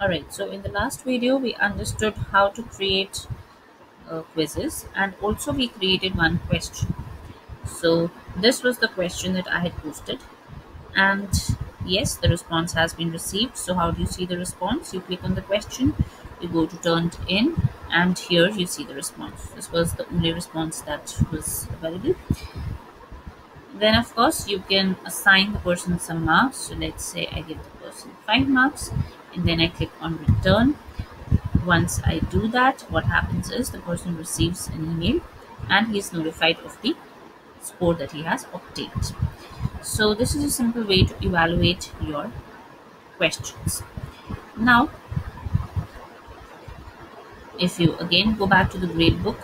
Alright, so in the last video we understood how to create uh, quizzes and also we created one question. So this was the question that I had posted and yes the response has been received. So how do you see the response? You click on the question, you go to turned in and here you see the response. This was the only response that was available. Then of course you can assign the person some marks. So let's say I give the person 5 marks and then I click on return. Once I do that what happens is the person receives an email and he is notified of the score that he has obtained. So this is a simple way to evaluate your questions. Now if you again go back to the gradebook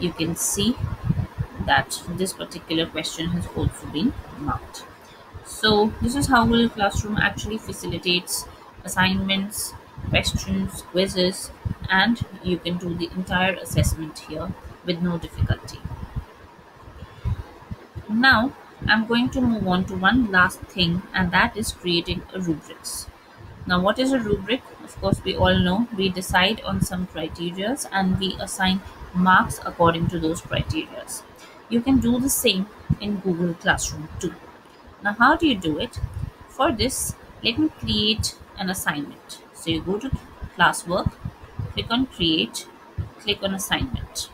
you can see that this particular question has also been marked. So this is how Google Classroom actually facilitates assignments, questions, quizzes, and you can do the entire assessment here with no difficulty. Now, I'm going to move on to one last thing and that is creating a rubrics. Now, what is a rubric? Of course, we all know we decide on some criterias and we assign marks according to those criterias. You can do the same in Google Classroom too. Now, how do you do it? For this, let me create an assignment. So you go to classwork, click on create, click on assignment.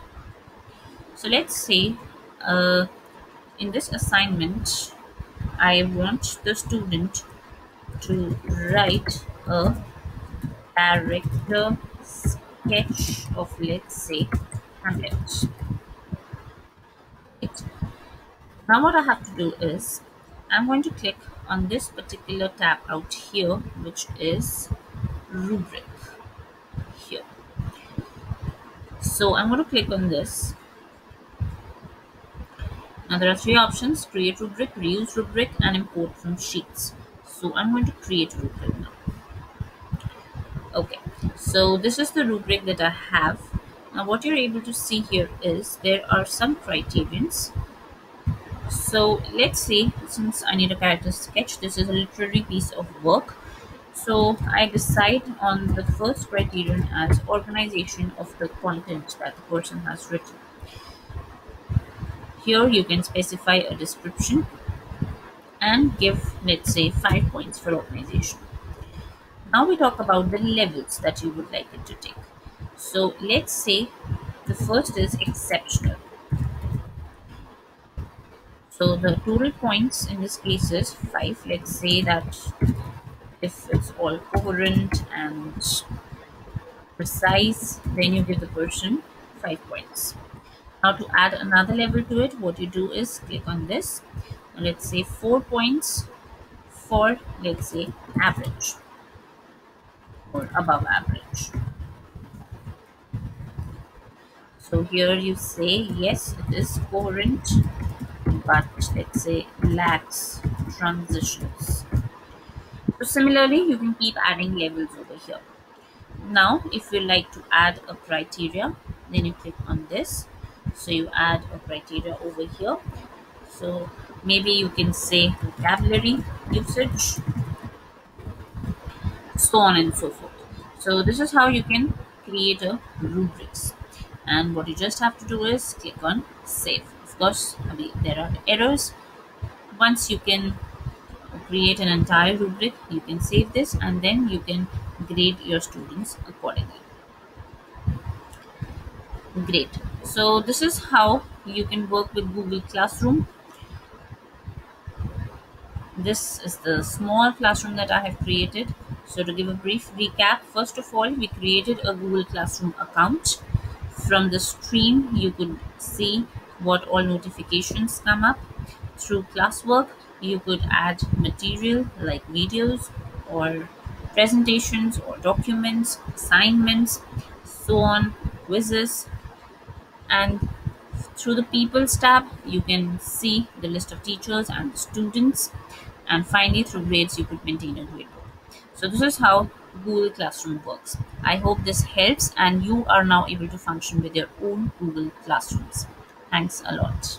So let's say uh, in this assignment, I want the student to write a character sketch of let's say Hamlet. Now what I have to do is I'm going to click on this particular tab out here which is rubric here. So I'm going to click on this. Now there are three options create rubric reuse rubric and import from sheets. So I'm going to create rubric now. Okay so this is the rubric that I have. Now what you're able to see here is there are some criterions so let's see. Since I need a character sketch this is a literary piece of work. So I decide on the first criterion as organization of the content that the person has written. Here you can specify a description and give let's say five points for organization. Now we talk about the levels that you would like it to take. So let's say the first is exceptional so the total points in this case is 5 let's say that if it's all coherent and precise then you give the person 5 points. Now to add another level to it what you do is click on this. Let's say 4 points for let's say average or above average. So here you say yes it is coherent but let's say lacks transitions. So similarly, you can keep adding levels over here. Now, if you like to add a criteria, then you click on this. So you add a criteria over here. So maybe you can say vocabulary usage, so on and so forth. So this is how you can create a rubrics. And what you just have to do is click on save course there are errors. Once you can create an entire rubric you can save this and then you can grade your students accordingly. Great. So this is how you can work with google classroom. This is the small classroom that i have created. So to give a brief recap first of all we created a google classroom account. From the stream you could see what all notifications come up. Through classwork, you could add material like videos or presentations or documents, assignments, so on, quizzes, and through the People's tab, you can see the list of teachers and the students, and finally through grades, you could maintain a gradebook. So this is how Google Classroom works. I hope this helps and you are now able to function with your own Google Classrooms. Thanks a lot.